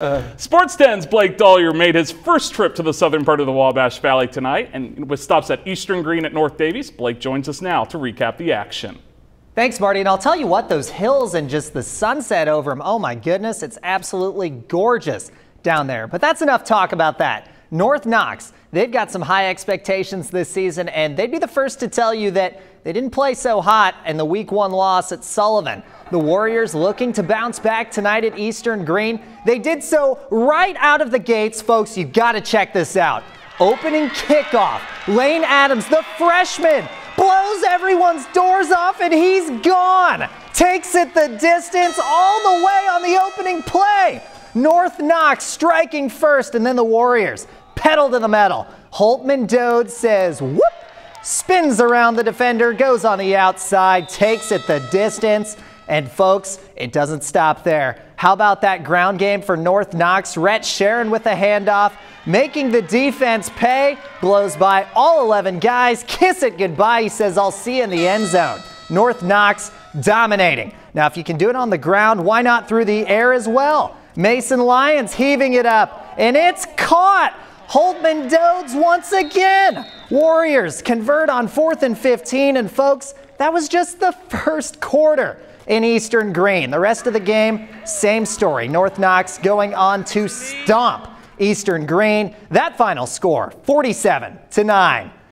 Uh, sports 10's Blake Dollier made his first trip to the southern part of the Wabash Valley tonight, and with stops at Eastern Greene at North Daviess, Blake joins us now to recap the action. Thanks, Marty. And I'll tell you what, those hills and just the sunset over them, oh my goodness, it's absolutely gorgeous down there. But that's enough talk about that. North Knox, they've got some high expectations this season, and they'd be the first to tell you that they didn't play so hot in the week one loss at Sullivan. The Warriors looking to bounce back tonight at Eastern Greene. They did so right out of the gates, folks. You got to check this out. Opening kickoff. Lane Adams, the freshman, blows everyone's doors off and he's gone. Takes it the distance all the way on the opening play. North Knox striking first and then the Warriors pedal to the metal. Holtman Dode says whoop, spins around the defender, goes on the outside, takes it the distance. And folks, it doesn't stop there. How about that ground game for North Knox? Rhett Sharon with a handoff, making the defense pay, blows by all 11 guys, kiss it goodbye. He says, I'll see you in the end zone. North Knox dominating. Now, if you can do it on the ground, why not through the air as well? Mason Lyons heaving it up, and it's caught. Holtman Dodes once again. Warriors convert on fourth and 15, and folks, that was just the first quarter in Eastern Greene. The rest of the game, same story. North Knox going on to stomp Eastern Greene. That final score, 47 to 9.